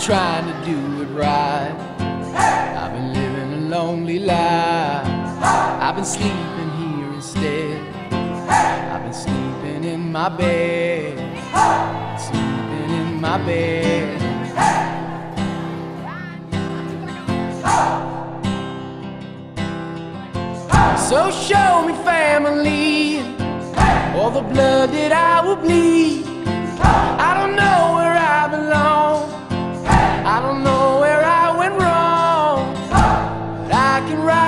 trying to do it right. I've been living a lonely life. I've been sleeping here instead. I've been sleeping in my bed. Sleeping in my bed. So show me family, all the blood that I will bleed. I don't know where I belong. Can write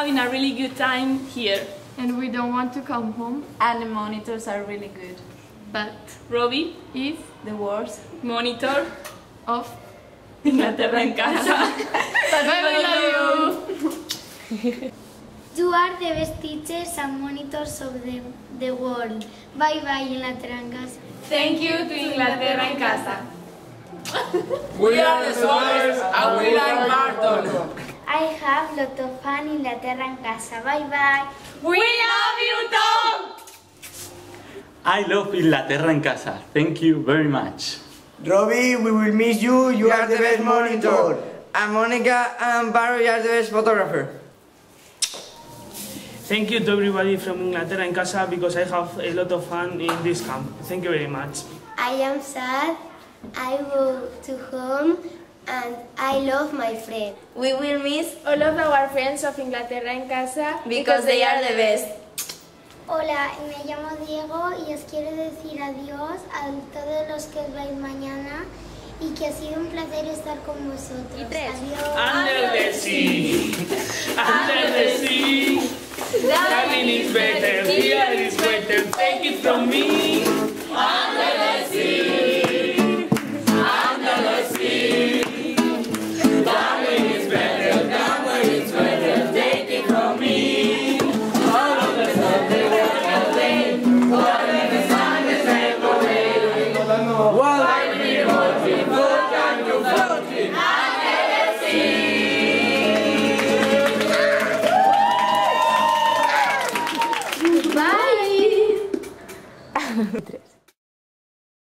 having a really good time here. and we don't want to come home. And the monitors are really good. But Robbie Is The worst. monitor of Inglaterra en casa. Bye, we love you. You are the best teachers and monitors of the, the world. Bye bye, Inglaterra en casa. Thank you to Inglaterra en casa. We are the Soldiers and we like Barton. I have lot of fun in Inglaterra en casa. Bye bye. We love you, Tom! I love Inglaterra en casa. Thank you very much. Robbie, we will miss you. You are the best monitor. And Monica and Barry are the best photographer. Thank you to everybody from Inglaterra en casa because I have a lot of fun in this camp. Thank you very much. I am sad. I go to home and I love my friend. We will miss All of our friends of Inglaterra en casa because they are the best. Hola, me llamo Diego y os quiero decir adiós a todos los que os vais mañana y que ha sido un placer estar con vosotros. Adiós. Under the sea, under the sea, loving is better, here is better, take it from me.